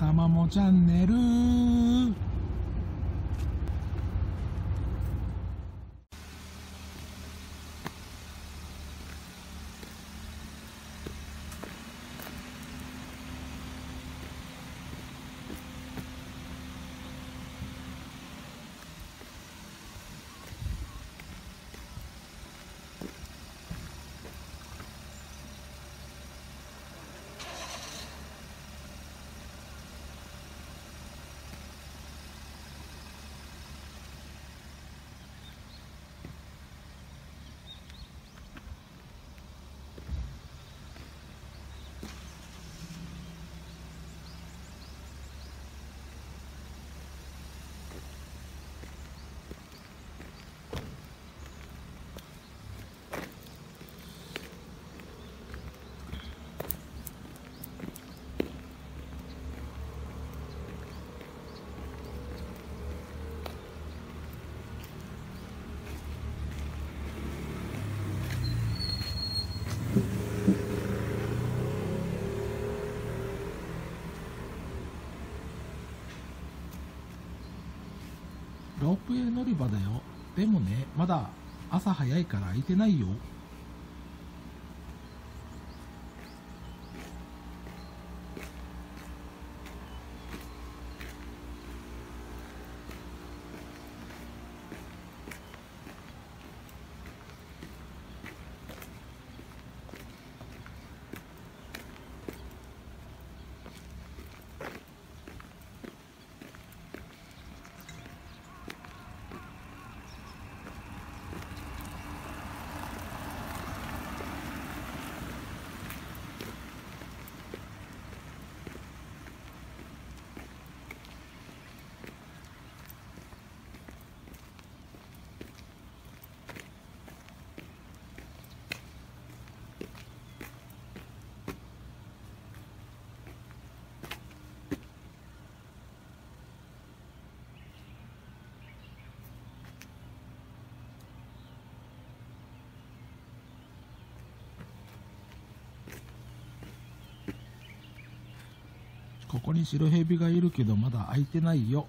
たまもチャンネル。乗り場だよ。でもねまだ朝早いから空いてないよ。ここに白蛇がいるけどまだ開いてないよ。